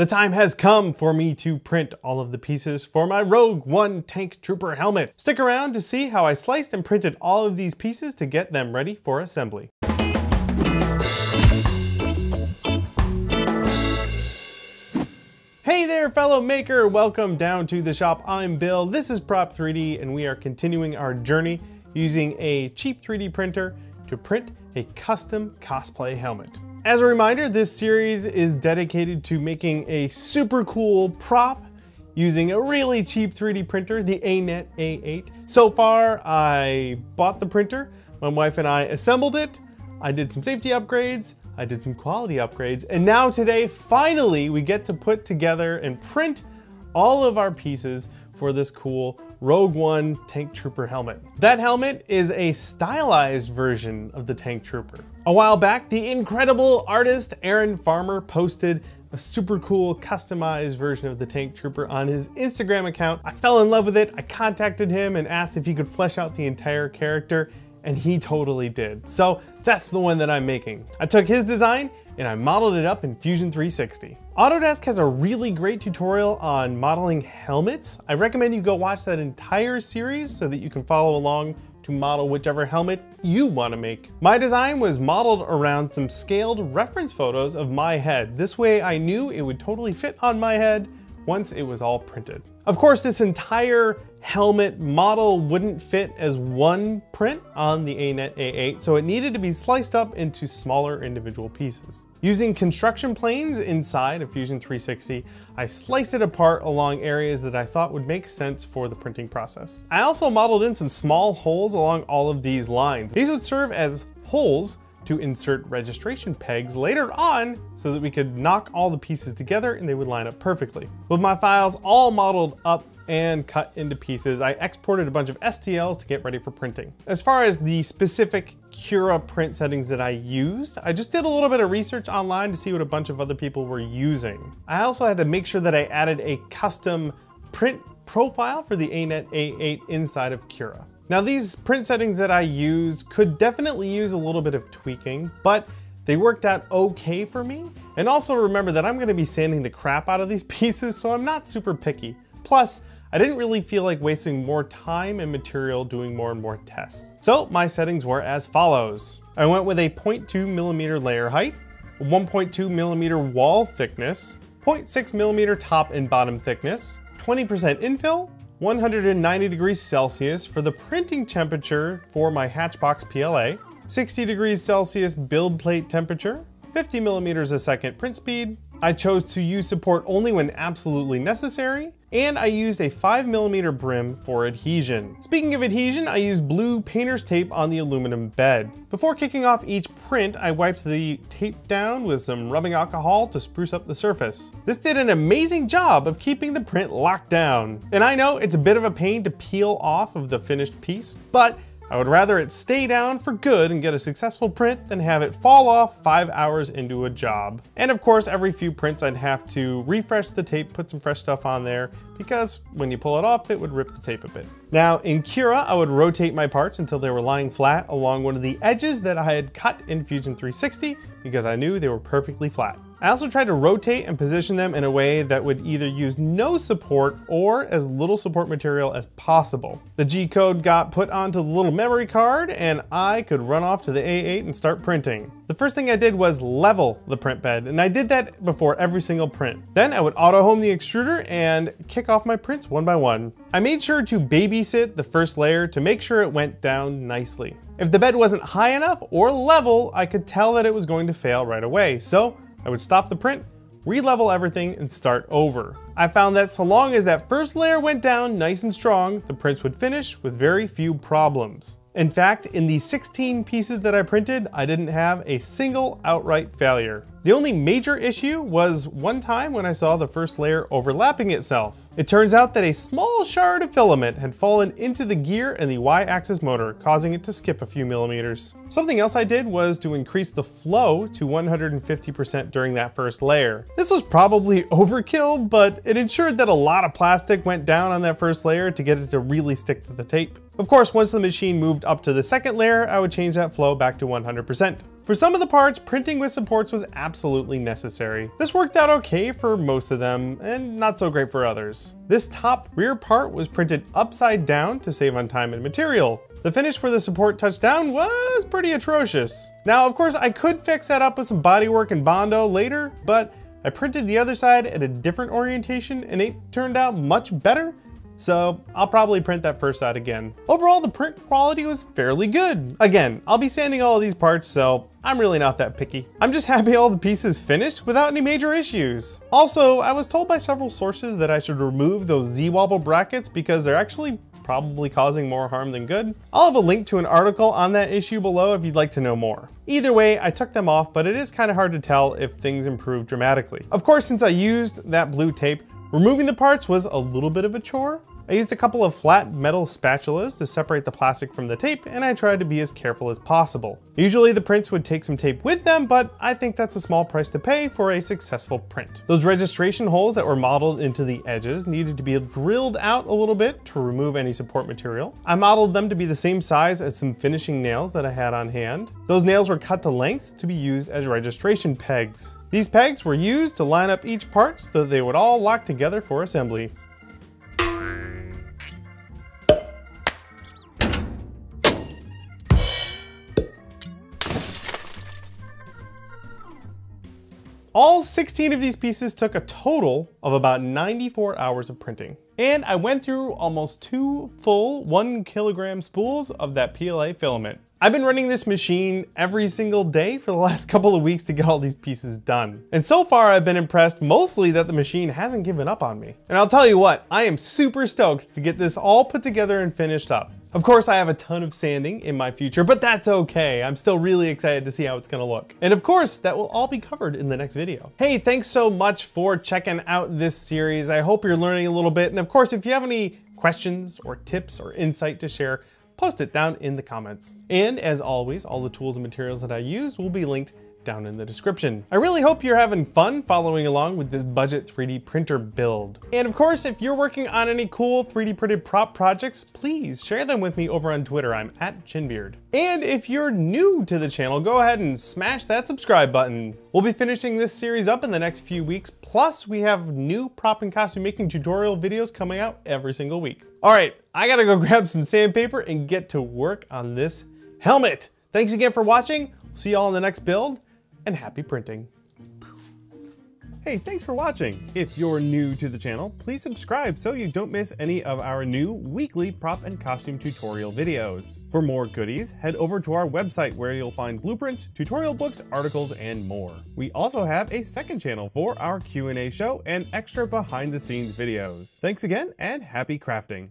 The time has come for me to print all of the pieces for my Rogue One Tank Trooper helmet. Stick around to see how I sliced and printed all of these pieces to get them ready for assembly. Hey there, fellow maker! Welcome down to the shop. I'm Bill. This is Prop 3D, and we are continuing our journey using a cheap 3D printer to print a custom cosplay helmet. As a reminder, this series is dedicated to making a super cool prop using a really cheap 3D printer, the ANET A8. So far, I bought the printer, my wife and I assembled it, I did some safety upgrades, I did some quality upgrades, and now today, finally, we get to put together and print all of our pieces for this cool Rogue One Tank Trooper helmet. That helmet is a stylized version of the Tank Trooper. A while back, the incredible artist Aaron Farmer posted a super cool customized version of the Tank Trooper on his Instagram account. I fell in love with it. I contacted him and asked if he could flesh out the entire character and he totally did. So that's the one that I'm making. I took his design and I modeled it up in Fusion 360. Autodesk has a really great tutorial on modeling helmets. I recommend you go watch that entire series so that you can follow along to model whichever helmet you want to make. My design was modeled around some scaled reference photos of my head. This way I knew it would totally fit on my head once it was all printed. Of course, this entire helmet model wouldn't fit as one print on the ANET A8, so it needed to be sliced up into smaller individual pieces. Using construction planes inside of Fusion 360, I sliced it apart along areas that I thought would make sense for the printing process. I also modeled in some small holes along all of these lines. These would serve as holes to insert registration pegs later on so that we could knock all the pieces together and they would line up perfectly. With my files all modeled up and cut into pieces. I exported a bunch of STLs to get ready for printing. As far as the specific Cura print settings that I used, I just did a little bit of research online to see what a bunch of other people were using. I also had to make sure that I added a custom print profile for the ANET A8 inside of Cura. Now these print settings that I used could definitely use a little bit of tweaking, but they worked out okay for me. And also remember that I'm gonna be sanding the crap out of these pieces, so I'm not super picky. Plus, I didn't really feel like wasting more time and material doing more and more tests. So my settings were as follows. I went with a 0.2 millimeter layer height, 1.2 millimeter wall thickness, 0.6 millimeter top and bottom thickness, 20% infill, 190 degrees Celsius for the printing temperature for my Hatchbox PLA, 60 degrees Celsius build plate temperature, 50 millimeters a second print speed. I chose to use support only when absolutely necessary, and I used a 5mm brim for adhesion. Speaking of adhesion, I used blue painter's tape on the aluminum bed. Before kicking off each print, I wiped the tape down with some rubbing alcohol to spruce up the surface. This did an amazing job of keeping the print locked down. And I know it's a bit of a pain to peel off of the finished piece, but I would rather it stay down for good and get a successful print than have it fall off five hours into a job. And of course, every few prints I'd have to refresh the tape, put some fresh stuff on there, because when you pull it off, it would rip the tape a bit. Now in Cura, I would rotate my parts until they were lying flat along one of the edges that I had cut in Fusion 360 because I knew they were perfectly flat. I also tried to rotate and position them in a way that would either use no support or as little support material as possible. The G-code got put onto the little memory card and I could run off to the A8 and start printing. The first thing I did was level the print bed and I did that before every single print. Then I would auto home the extruder and kick off my prints one by one. I made sure to babysit the first layer to make sure it went down nicely. If the bed wasn't high enough or level, I could tell that it was going to fail right away. So I would stop the print, re-level everything, and start over. I found that so long as that first layer went down nice and strong, the prints would finish with very few problems. In fact, in the 16 pieces that I printed, I didn't have a single outright failure. The only major issue was one time when I saw the first layer overlapping itself. It turns out that a small shard of filament had fallen into the gear and the Y-axis motor, causing it to skip a few millimeters. Something else I did was to increase the flow to 150% during that first layer. This was probably overkill, but it ensured that a lot of plastic went down on that first layer to get it to really stick to the tape. Of course, once the machine moved up to the second layer, I would change that flow back to 100%. For some of the parts, printing with supports was absolutely necessary. This worked out okay for most of them, and not so great for others. This top rear part was printed upside down to save on time and material. The finish where the support touched down was pretty atrocious. Now, of course, I could fix that up with some bodywork and Bondo later, but I printed the other side at a different orientation and it turned out much better so I'll probably print that first side again. Overall, the print quality was fairly good. Again, I'll be sanding all of these parts, so I'm really not that picky. I'm just happy all the pieces finished without any major issues. Also, I was told by several sources that I should remove those Z-wobble brackets because they're actually probably causing more harm than good. I'll have a link to an article on that issue below if you'd like to know more. Either way, I took them off, but it is kind of hard to tell if things improved dramatically. Of course, since I used that blue tape, removing the parts was a little bit of a chore, I used a couple of flat metal spatulas to separate the plastic from the tape, and I tried to be as careful as possible. Usually the prints would take some tape with them, but I think that's a small price to pay for a successful print. Those registration holes that were modeled into the edges needed to be drilled out a little bit to remove any support material. I modeled them to be the same size as some finishing nails that I had on hand. Those nails were cut to length to be used as registration pegs. These pegs were used to line up each part so that they would all lock together for assembly. All 16 of these pieces took a total of about 94 hours of printing. And I went through almost two full one kilogram spools of that PLA filament. I've been running this machine every single day for the last couple of weeks to get all these pieces done. And so far I've been impressed mostly that the machine hasn't given up on me. And I'll tell you what, I am super stoked to get this all put together and finished up. Of course, I have a ton of sanding in my future, but that's okay. I'm still really excited to see how it's gonna look. And of course, that will all be covered in the next video. Hey, thanks so much for checking out this series. I hope you're learning a little bit. And of course, if you have any questions or tips or insight to share, post it down in the comments. And as always, all the tools and materials that I use will be linked down in the description. I really hope you're having fun following along with this budget 3D printer build. And of course, if you're working on any cool 3D printed prop projects, please share them with me over on Twitter. I'm at Chinbeard. And if you're new to the channel, go ahead and smash that subscribe button. We'll be finishing this series up in the next few weeks. Plus, we have new prop and costume making tutorial videos coming out every single week. All right, I gotta go grab some sandpaper and get to work on this helmet. Thanks again for watching. See y'all in the next build and happy printing. Hey, thanks for watching. If you're new to the channel, please subscribe so you don't miss any of our new weekly prop and costume tutorial videos. For more goodies, head over to our website where you'll find blueprints, tutorial books, articles, and more. We also have a second channel for our Q&A show and extra behind the scenes videos. Thanks again and happy crafting.